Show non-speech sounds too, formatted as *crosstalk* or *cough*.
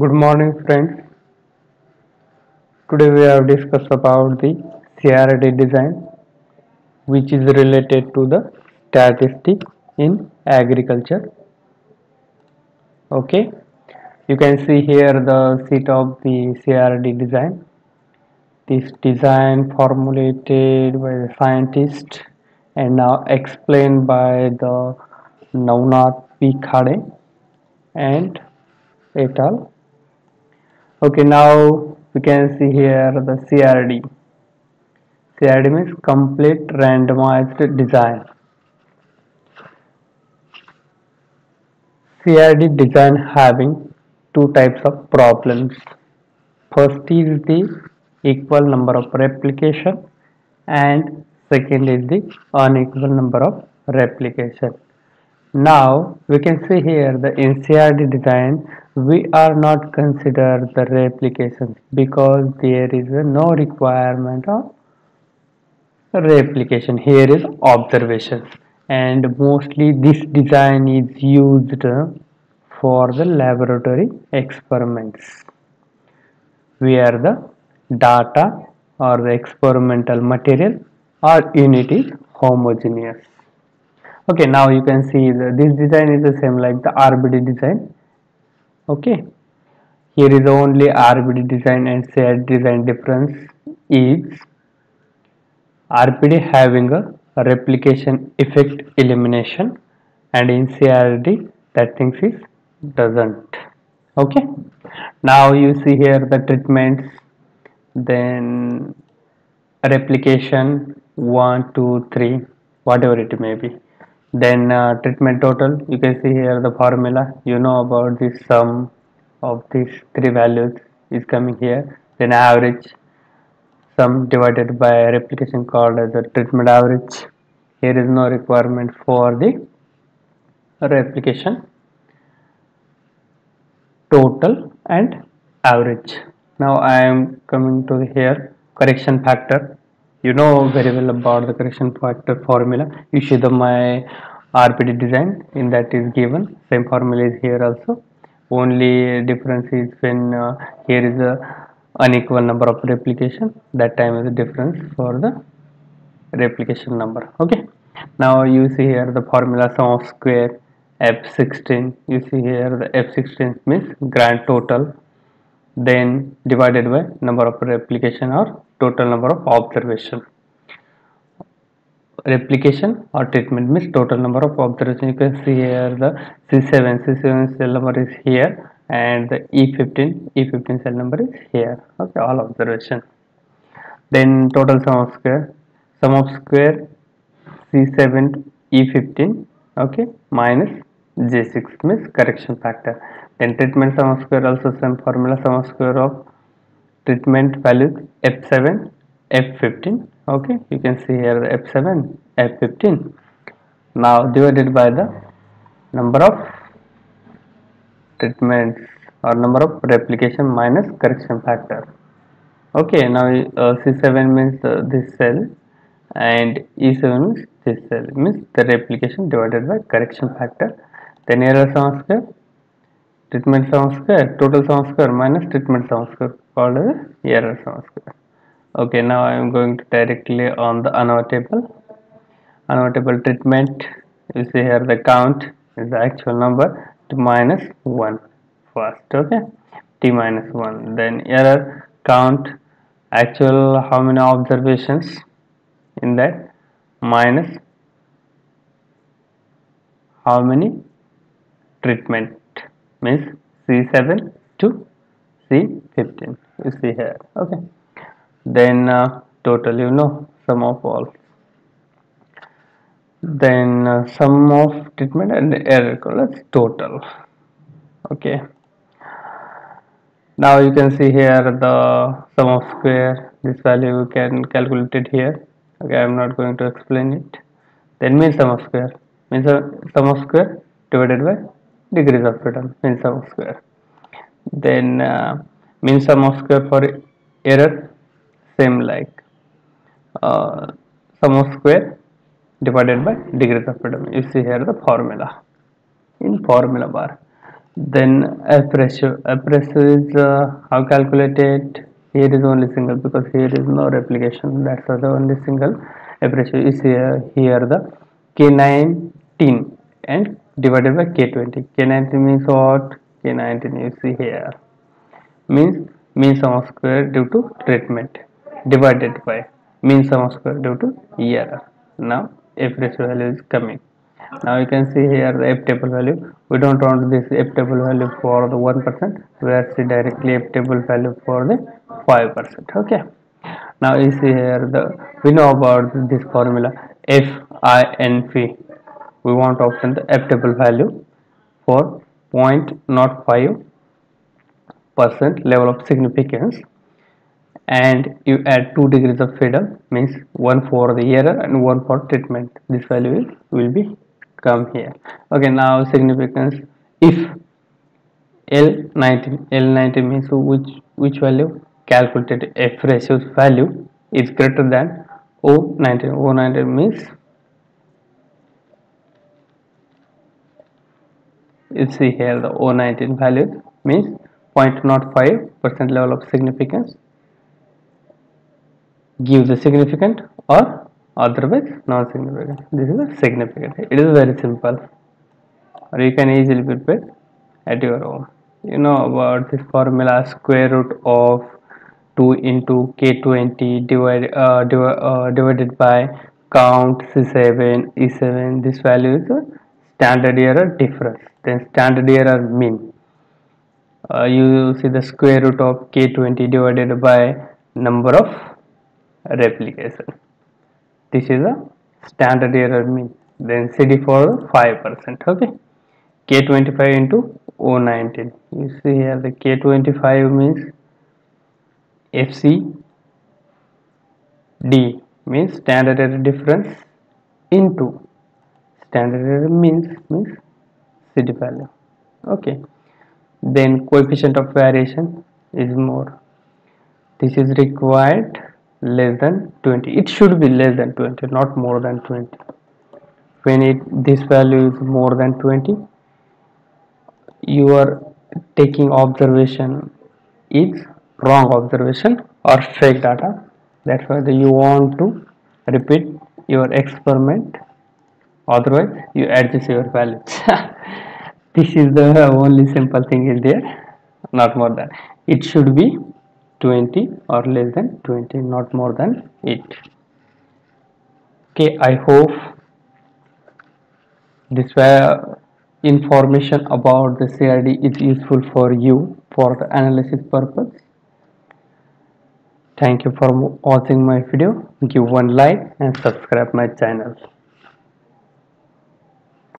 Good morning friends. Today we have discussed about the CRD design which is related to the statistic in agriculture. Okay. You can see here the sheet of the CRD design. This design formulated by the scientist and now explained by the Navnath P. Khade and et al. Okay, now we can see here the CRD. CRD means complete randomized design. CRD design having two types of problems. First is the equal number of replication and second is the unequal number of replication now we can see here the NCRD design. We are not consider the replications because there is no requirement of replication. Here is observations and mostly this design is used for the laboratory experiments. Where the data or the experimental material or unit is homogeneous okay now you can see the, this design is the same like the RBD design. Okay. Here is only RBD design and CRD design difference is RBD having a replication effect elimination and in CRD that things is doesn't. Okay. Now you see here the treatments then replication one two three whatever it may be then uh, treatment total you can see here the formula. You know about the sum of these three values is coming here. Then average sum divided by replication called as a treatment average. Here is no requirement for the replication. Total and average. Now i am coming to here correction factor you know very well about the correction factor formula. You see the my RBD design. In that is given. Same formula is here also. Only difference is when uh, here is a unequal number of replication. That time is the difference for the replication number. Okay. Now you see here the formula sum of square f16 you see here the f16 means grand total then divided by number of replication or total number of observation. Replication or treatment means total number of observation. You can see here the c7 c7 cell number is here and the e15 e15 cell number is here. Okay all observation. Then total sum of square sum of square c7 e15 okay minus j6 means correction factor. Then treatment sum of square also same formula sum of square of treatment values f7 f15 okay you can see here f7 f15 now divided by the number of treatments or number of replication minus correction factor. Okay now uh, c7 means uh, this cell and e7 means this cell. Means the replication divided by correction factor then error sum square treatment sum square total sum square minus treatment sum square called as error sum square okay now i am going to directly on the ANOVA table treatment you see here the count is the actual number to minus 1 first okay? T minus 1 then error count actual how many observations in that? Minus how many treatment means c7 to c15 you see here. Okay. Then uh, total you know sum of all. Then uh, sum of treatment and error called total. Okay. Now you can see here the sum of square. This value you can calculate it here. Okay i am not going to explain it. Then mean sum of square. Means uh, sum of square divided by degrees of freedom mean sum of square. Then uh, mean sum of square for error same like uh, sum of square divided by degrees of freedom. You see here the formula in formula bar. Then f pressure ratio is uh, how calculated? Here is only single because here is no replication. That's the only single ratio is here here the k19 and divided by k20 k19 means what? K19 you see here. Means mean sum of square due to treatment. Divided by mean sum of square due to error now f ratio value is coming. Now you can see here the f table value. We don't want this f table value for the one percent. We are see directly f table value for the five percent. Okay. Now you see here the we know about this formula. F i n v we want to obtain the f table value for 0.05 percent level of significance. And you add 2 degrees of freedom means one for the error and one for treatment. This value will will be come here. Okay now significance. If L19 L19 means which which value? Calculated F ratio's value is greater than O19 O19 means you see here the O19 value means 0.05 percent level of significance gives a significant or otherwise non-significant. This is a significant. It is very simple. Or you can easily prepare at your home you know about this formula square root of 2 into k20 divide, uh, div uh, divided by count c7 e7 this value is standard error difference then standard error mean uh, you see the square root of k20 divided by number of replication. This is a standard error mean then cd for 5% okay? K25 into o19 you see here the k25 means fc d means standard error difference into standard error means means cd value. Okay. Then coefficient of variation is more. This is required less than 20 it should be less than 20 not more than 20 when it this value is more than 20 you are taking observation is wrong observation or fake data. That's why you want to repeat your experiment otherwise you adjust your values *laughs* this is the only simple thing is there. Not more than. It should be 20 or less than 20 not more than 8 okay i hope this uh, information about the CRD is useful for you for the analysis purpose. Thank you for watching my video. Give one like and subscribe my channel